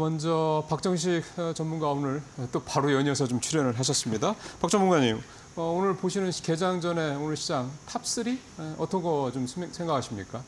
먼저 박정식 어, 전문가 오늘 또 바로 연이어서 좀 출연을 하셨습니다. 박 전문가님, 어, 오늘 보시는 개장 전에 오늘 시장 탑3 어떤 거 좀 생각하십니까?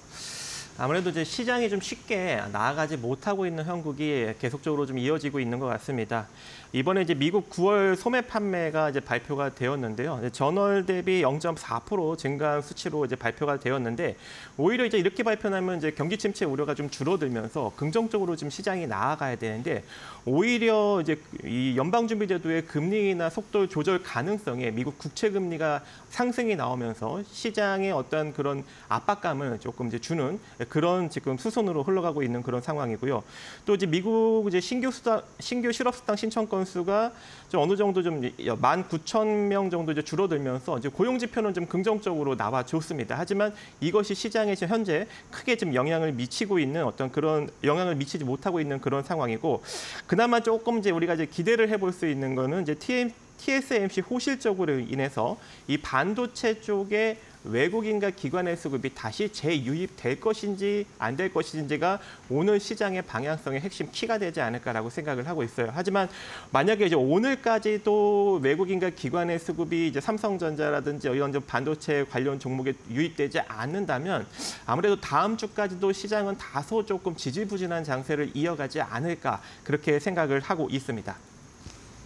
아무래도 이제 시장이 좀 쉽게 나아가지 못하고 있는 형국이 계속적으로 좀 이어지고 있는 것 같습니다. 이번에 이제 미국 9월 소매 판매가 이제 발표가 되었는데요. 전월 대비 0.4% 증가한 수치로 이제 발표가 되었는데 오히려 이제 이렇게 발표하면 이제 경기 침체 우려가 좀 줄어들면서 긍정적으로 좀 시장이 나아가야 되는데 오히려 이제 이 연방준비제도의 금리나 속도 조절 가능성에 미국 국채 금리가 상승이 나오면서 시장의 어떤 그런 압박감을 조금 이제 주는 그런 지금 수순으로 흘러가고 있는 그런 상황이고요. 또 이제 미국 이제 신규 수당 신규 실업 수당 신청건 건수가 좀 어느 정도 좀 19,000명 정도 이제 줄어들면서 이제 고용 지표는 좀 긍정적으로 나와 줬습니다. 하지만 이것이 시장에 지금 현재 크게 좀 영향을 미치고 있는 어떤 그런 영향을 미치지 못하고 있는 그런 상황이고 그나마 조금 이제 우리가 이제 기대를 해볼 수 있는 거는 이제 TM TSMC 호실적으로 인해서 이 반도체 쪽에 외국인과 기관의 수급이 다시 재유입될 것인지 안 될 것인지가 오늘 시장의 방향성의 핵심 키가 되지 않을까라고 생각을 하고 있어요. 하지만 만약에 이제 오늘까지도 외국인과 기관의 수급이 이제 삼성전자라든지 이런 반도체 관련 종목에 유입되지 않는다면 아무래도 다음 주까지도 시장은 다소 조금 지지부진한 장세를 이어가지 않을까 그렇게 생각을 하고 있습니다.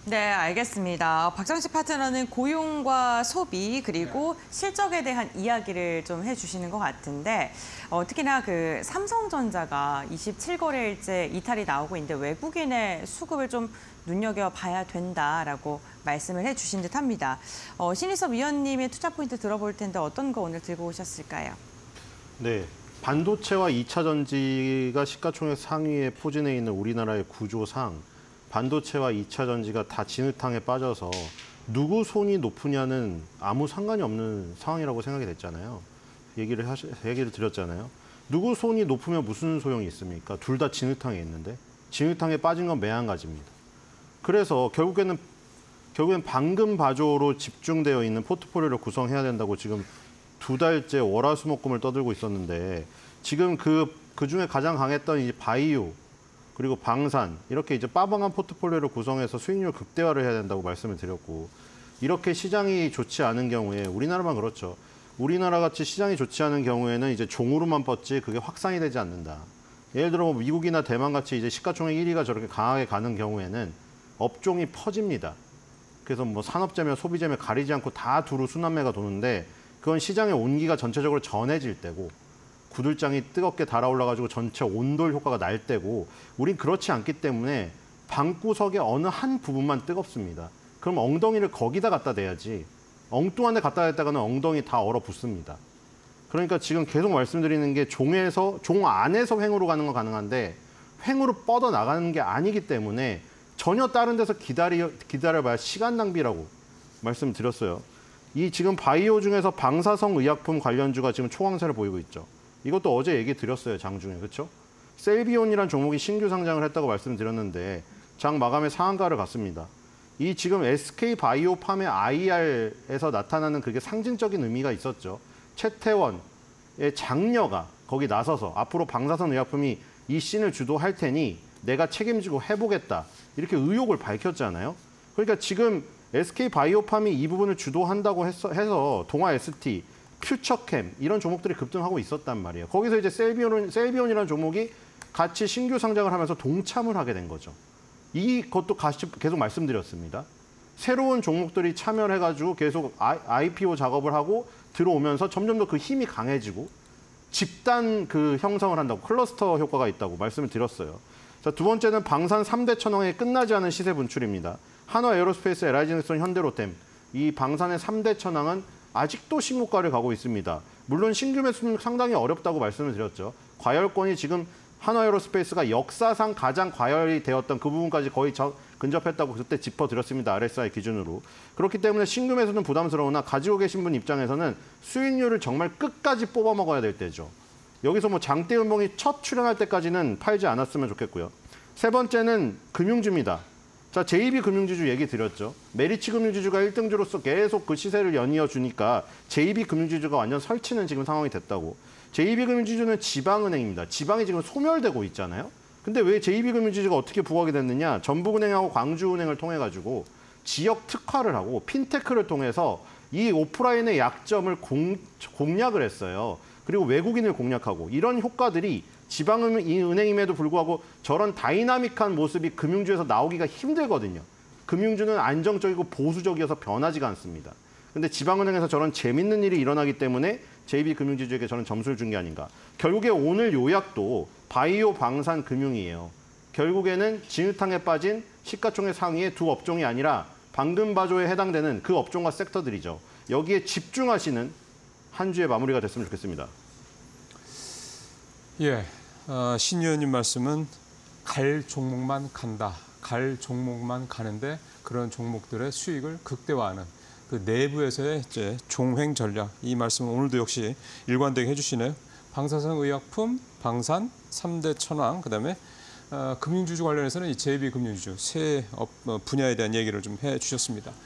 네, 알겠습니다. 박정식 파트너는 고용과 소비 그리고 실적에 대한 이야기를 좀 해주시는 것 같은데 어, 특히나 그 삼성전자가 27거래일째 이탈이 나오고 있는데 외국인의 수급을 좀 눈여겨봐야 된다라고 말씀을 해주신 듯합니다. 어, 신희섭 위원님의 투자 포인트 들어볼 텐데 어떤 거 오늘 들고 오셨을까요? 네, 반도체와 2차 전지가 시가총액 상위에 포진해 있는 우리나라의 구조상 반도체와 2차 전지가 다 진흙탕에 빠져서 누구 손이 높으냐는 아무 상관이 없는 상황이라고 생각이 됐잖아요. 얘기를 하시, 얘기를 드렸잖아요. 누구 손이 높으면 무슨 소용이 있습니까? 둘 다 진흙탕에 있는데 진흙탕에 빠진 건 매한가지입니다. 그래서 결국에는 결국엔 방금 바조로 집중되어 있는 포트폴리오를 구성해야 된다고 지금 두 달째 월화수목금을 떠들고 있었는데 지금 그, 그 중에 가장 강했던 이 바이오, 그리고 방산 이렇게 이제 빠방한 포트폴리오를 구성해서 수익률 극대화를 해야 된다고 말씀을 드렸고 이렇게 시장이 좋지 않은 경우에 우리나라만 그렇죠. 우리나라 같이 시장이 좋지 않은 경우에는 이제 종으로만 뻗지 그게 확산이 되지 않는다. 예를 들어 뭐 미국이나 대만 같이 이제 시가총액 1위가 저렇게 강하게 가는 경우에는 업종이 퍼집니다. 그래서 뭐 산업재며 소비재며 가리지 않고 다 두루 순환매가 도는데 그건 시장의 온기가 전체적으로 전해질 때고 구들장이 뜨겁게 달아올라가지고 전체 온돌 효과가 날 때고 우린 그렇지 않기 때문에 방구석의 어느 한 부분만 뜨겁습니다. 그럼 엉덩이를 거기다 갖다 대야지 엉뚱한 데 갖다 댔다가는 엉덩이 다 얼어붙습니다. 그러니까 지금 계속 말씀드리는 게 종에서 종 안에서 횡으로 가는 건 가능한데 횡으로 뻗어 나가는 게 아니기 때문에 전혀 다른 데서 기다려 기다려봐야 시간 낭비라고 말씀드렸어요. 이 지금 바이오 중에서 방사성 의약품 관련주가 지금 초강세를 보이고 있죠. 이것도 어제 얘기 드렸어요. 장중에. 그렇죠? 셀비온이란 종목이 신규 상장을 했다고 말씀드렸는데 장 마감에 상한가를 갔습니다. 이 지금 SK 바이오팜의 IR에서 나타나는 그게 상징적인 의미가 있었죠. 최태원의 장녀가 거기 나서서 앞으로 방사선 의약품이 이 씬을 주도할 테니 내가 책임지고 해보겠다. 이렇게 의혹을 밝혔잖아요. 그러니까 지금 SK 바이오팜이 이 부분을 주도한다고 해서, 해서 동아 ST, 퓨처캠 이런 종목들이 급등하고 있었단 말이에요. 거기서 이제 셀비온, 셀비온이라는 종목이 같이 신규 상장을 하면서 동참을 하게 된 거죠. 이것도 같이 계속 말씀드렸습니다. 새로운 종목들이 참여를 해가지고 계속 IPO 작업을 하고 들어오면서 점점 더 그 힘이 강해지고 집단 그 형성을 한다고 클러스터 효과가 있다고 말씀을 드렸어요. 자, 두 번째는 방산 3대 천왕의 끝나지 않은 시세 분출입니다. 한화 에어로스페이스, LIG넥스원, 현대로템 이 방산의 3대 천왕은 아직도 신고가를 가고 있습니다. 물론 신규 매수는 상당히 어렵다고 말씀을 드렸죠. 과열권이 지금 한화에어로스페이스가 역사상 가장 과열이 되었던 그 부분까지 거의 저, 근접했다고 그때 짚어드렸습니다. RSI 기준으로. 그렇기 때문에 신규 매수는 부담스러우나 가지고 계신 분 입장에서는 수익률을 정말 끝까지 뽑아 먹어야 될 때죠. 여기서 뭐 장대 연봉이 첫 출연할 때까지는 팔지 않았으면 좋겠고요. 세 번째는 금융주입니다. 자, JB 금융지주 얘기 드렸죠. 메리츠 금융지주가 1등주로서 계속 그 시세를 연이어 주니까 JB 금융지주가 완전 설치는 지금 상황이 됐다고. JB 금융지주는 지방은행입니다. 지방이 지금 소멸되고 있잖아요. 근데 왜 제2비금융지주가 어떻게 부각이 됐느냐? 전북은행하고 광주은행을 통해 가지고 지역 특화를 하고 핀테크를 통해서 이 오프라인의 약점을 공, 공략을 했어요. 그리고 외국인을 공략하고 이런 효과들이 지방은행임에도 불구하고 저런 다이나믹한 모습이 금융주에서 나오기가 힘들거든요. 금융주는 안정적이고 보수적이어서 변하지가 않습니다. 근데 지방은행에서 저런 재밌는 일이 일어나기 때문에 JB금융지주에게 저는 점수를 준 게 아닌가. 결국에 오늘 요약도 바이오 방산 금융이에요. 결국에는 진흙탕에 빠진 시가총액 상위의 두 업종이 아니라 방금 바조에 해당되는 그 업종과 섹터들이죠. 여기에 집중하시는 한 주의 마무리가 됐으면 좋겠습니다. 예, 어, 신 의원님 말씀은 갈 종목만 간다. 갈 종목만 가는데 그런 종목들의 수익을 극대화하는 그 내부에서의 이제 종횡 전략 이 말씀은 오늘도 역시 일관되게 해주시네요. 방사성 의약품, 방산, 삼대 천왕, 그다음에 어, 금융주주 관련해서는 이 JB 금융지주 세 업, 어, 분야에 대한 얘기를 좀 해주셨습니다.